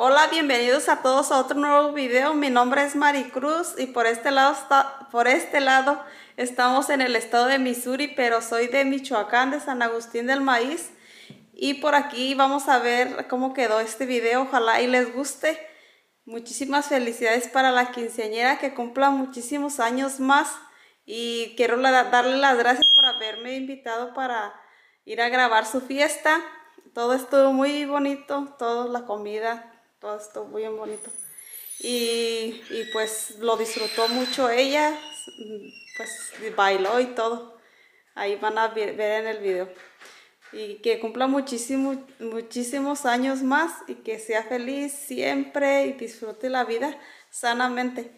Hola, bienvenidos a todos a otro nuevo video. Mi nombre es Maricruz y por este lado por este lado estamos en el estado de Missouri, pero soy de Michoacán, de San Agustín del Maíz. Y por aquí vamos a ver cómo quedó este video. Ojalá y les guste. Muchísimas felicidades para la quinceañera que cumpla muchísimos años más. Y quiero darle las gracias por haberme invitado para ir a grabar su fiesta. Todo estuvo muy bonito, toda la comida, todo esto muy bonito. Y, pues lo disfrutó mucho ella, pues bailó y todo. Ahí van a ver, en el video. Y que cumpla muchísimo, muchísimos años más y que sea feliz siempre y disfrute la vida sanamente.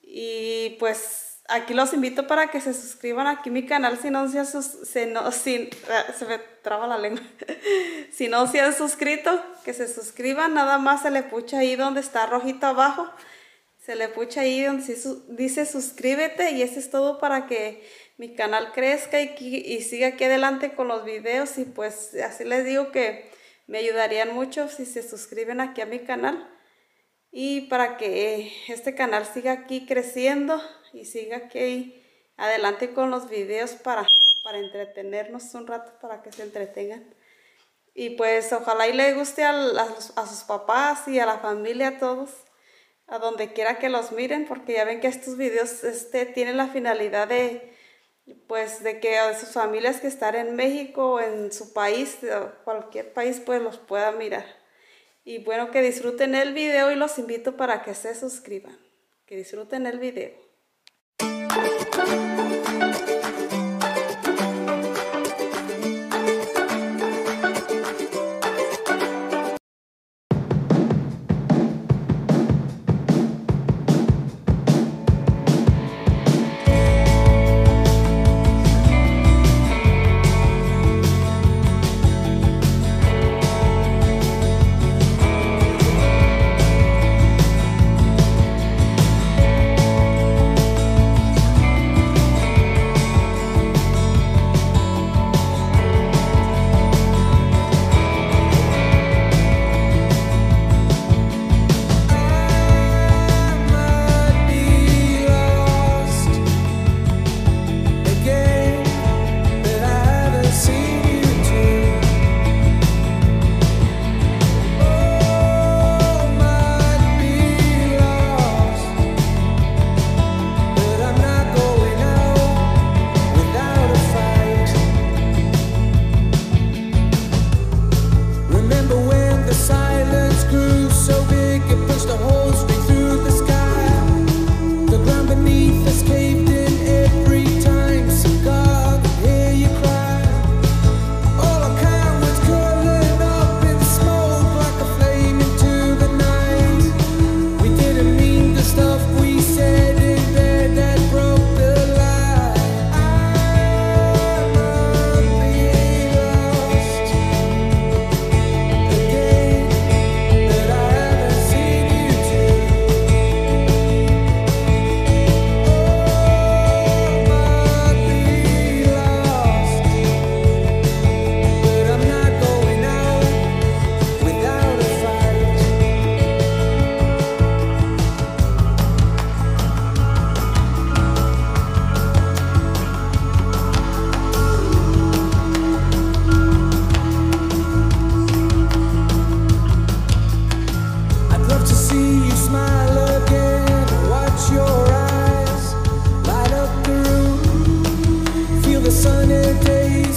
Y pues aquí los invito para que se suscriban aquí a mi canal si no se han, se, no, si, ah, se me traba la lengua. si no se han suscrito, que se suscriban, nada más se le pucha ahí donde está rojito abajo. Se le pucha ahí donde dice suscríbete y eso es todo para que mi canal crezca y, y siga aquí adelante con los videos y pues así les digo que me ayudarían mucho si se suscriben aquí a mi canal y para que este canal siga aquí creciendo y siga aquí adelante con los videos para, para entretenernos un rato, para que se entretengan. Y pues ojalá y le guste a, a, sus papás y a la familia, a todos, a donde quiera que los miren, porque ya ven que estos videos este, tienen la finalidad de, pues, de que sus familias que están en México o en su país, cualquier país, pues los pueda mirar. Y bueno, que disfruten el video y los invito para que se suscriban. Que disfruten el video.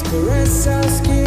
caress our skin.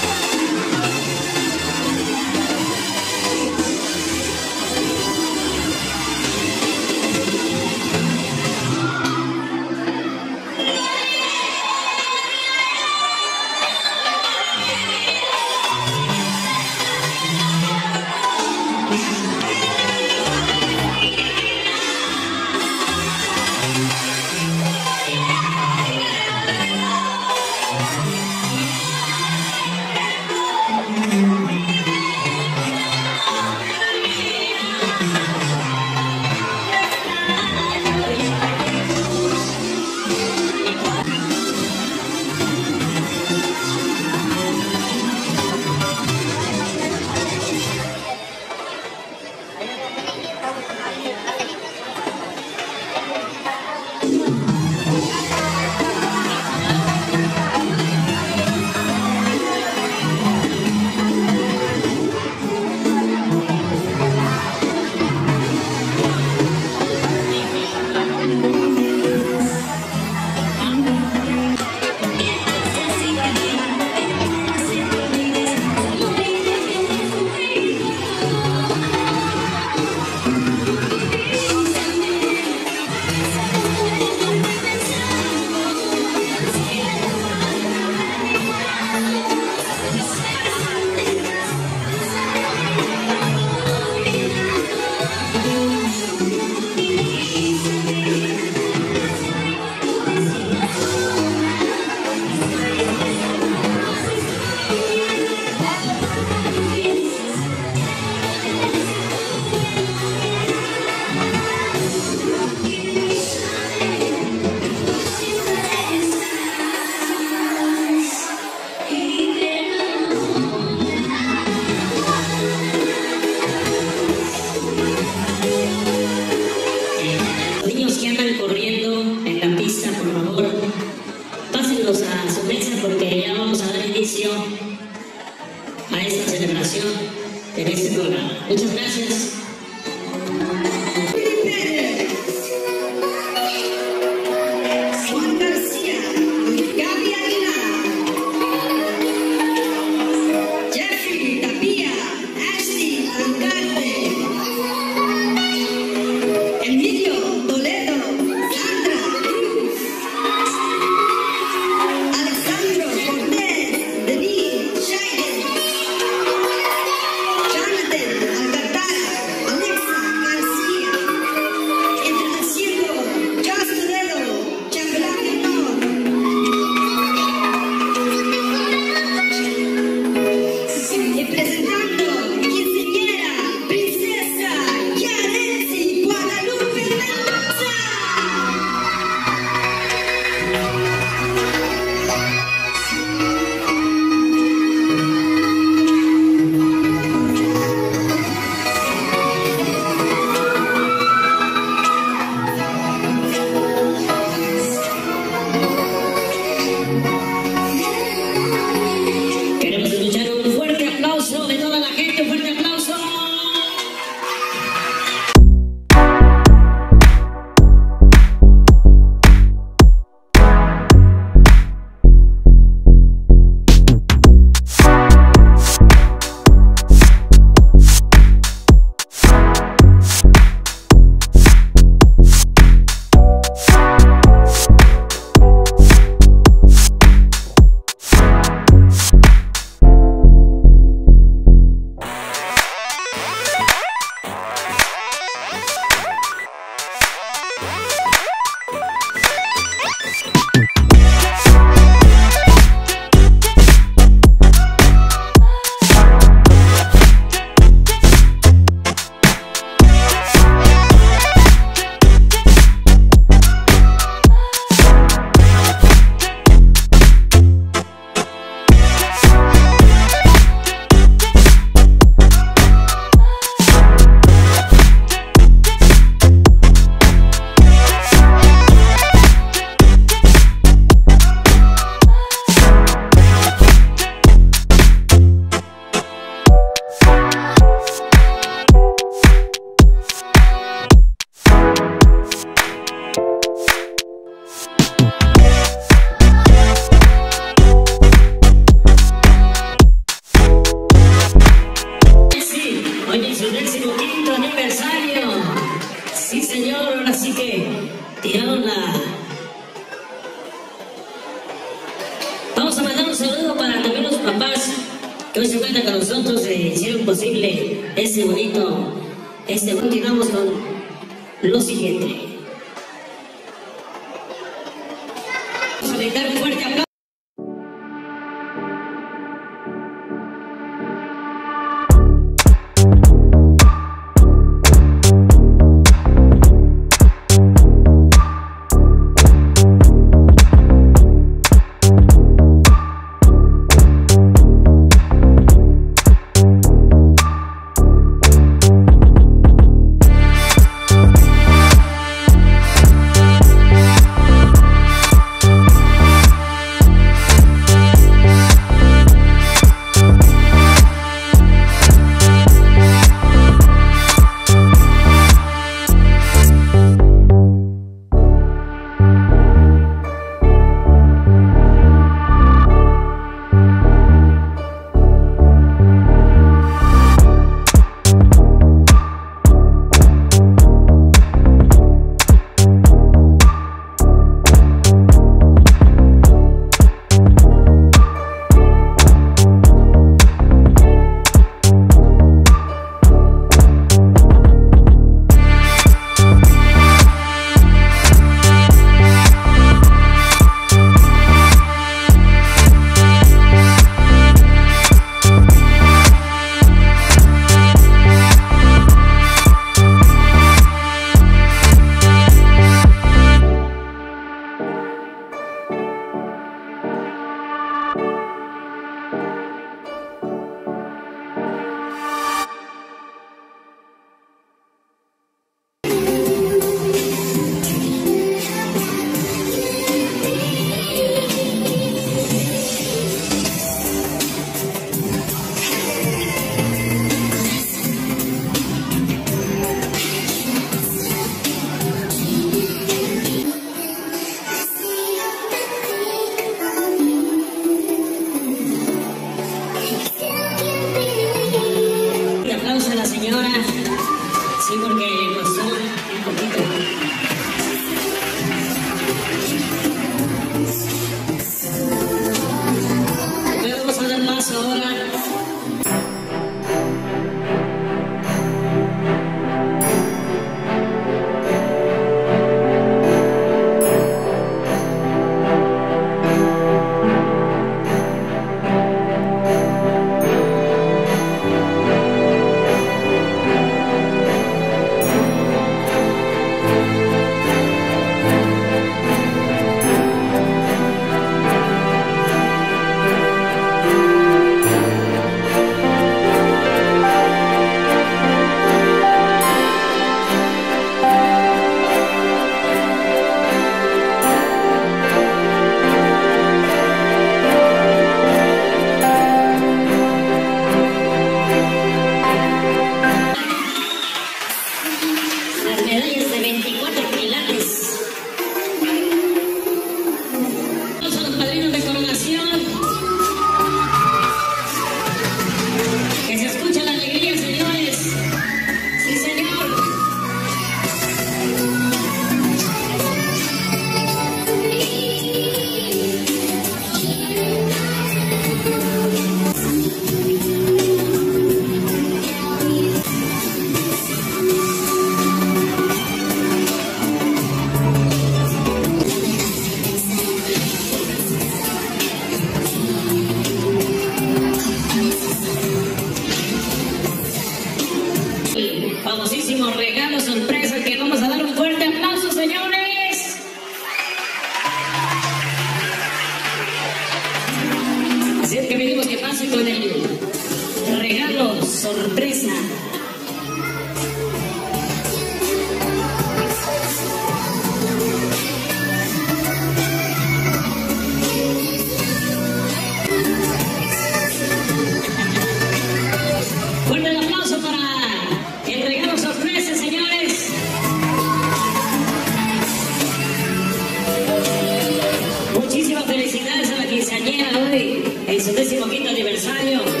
餐饮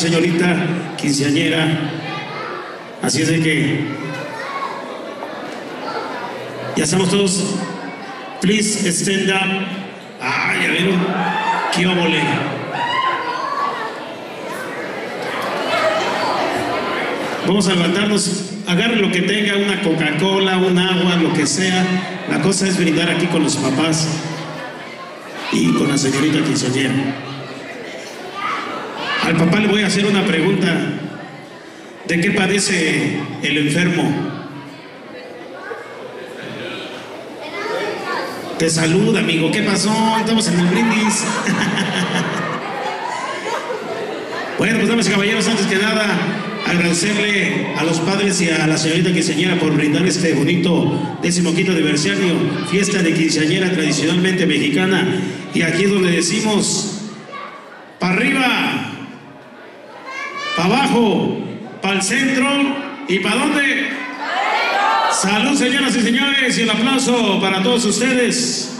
Señorita quinceañera. Así es de que ya estamos todos. Please stand up. Ah, ya vieron. Qué óvole. Vamos a levantarnos. Agarre lo que tenga, una Coca-Cola, un agua, lo que sea. La cosa es brindar aquí con los papás y con la señorita quinceañera. Papá le voy a hacer una pregunta. ¿De qué padece el enfermo? Te saluda, amigo. ¿Qué pasó? Estamos en el brindis. bueno, pues damas y caballeros, antes que nada, agradecerle a los padres y a la señorita quinceañera por brindar este bonito décimo quinto aniversario, fiesta de quinceañera tradicionalmente mexicana. Y aquí es donde decimos, para arriba, abajo, para el centro y para dónde. Salud, señoras y señores, y el aplauso para todos ustedes.